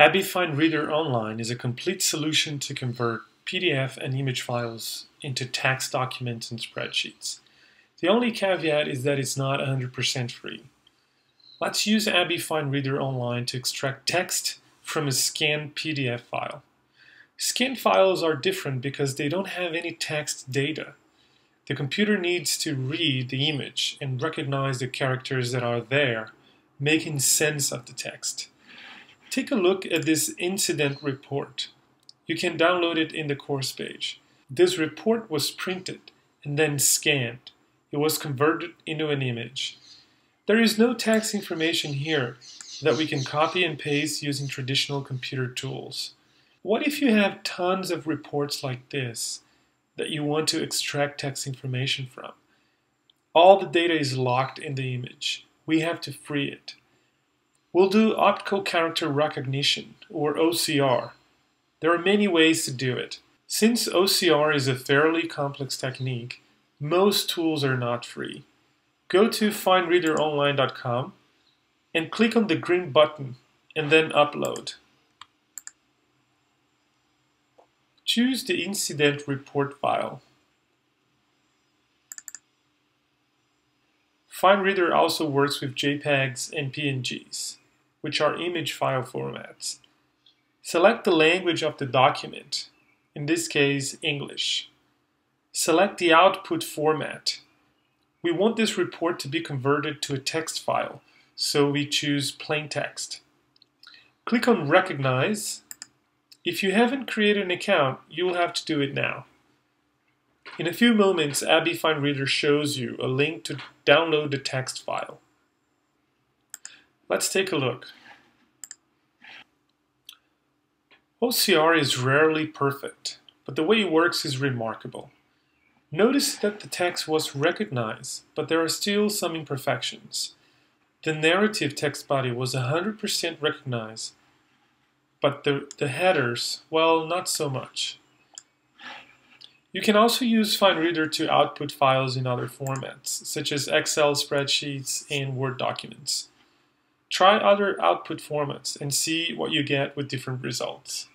ABBYY Fine Reader Online is a complete solution to convert PDF and image files into text documents and spreadsheets. The only caveat is that it's not 100% free. Let's use ABBYY Fine Reader Online to extract text from a scanned PDF file. Scanned files are different because they don't have any text data. The computer needs to read the image and recognize the characters that are there, making sense of the text. Take a look at this incident report. You can download it in the course page. This report was printed and then scanned. It was converted into an image. There is no text information here that we can copy and paste using traditional computer tools. What if you have tons of reports like this that you want to extract text information from? All the data is locked in the image. We have to free it. We'll do optical character recognition, or OCR. There are many ways to do it. Since OCR is a fairly complex technique, most tools are not free. Go to finereaderonline.com and click on the green button and then upload. Choose the incident report file. FineReader also works with JPEGs and PNGs which are image file formats. Select the language of the document, in this case English. Select the output format. We want this report to be converted to a text file, so we choose plain text. Click on Recognize. If you haven't created an account, you will have to do it now. In a few moments, ABBYY Fine Reader shows you a link to download the text file. Let's take a look. OCR is rarely perfect, but the way it works is remarkable. Notice that the text was recognized, but there are still some imperfections. The narrative text body was 100% recognized, but the, the headers, well, not so much. You can also use FineReader to output files in other formats, such as Excel spreadsheets and Word documents. Try other output formats and see what you get with different results.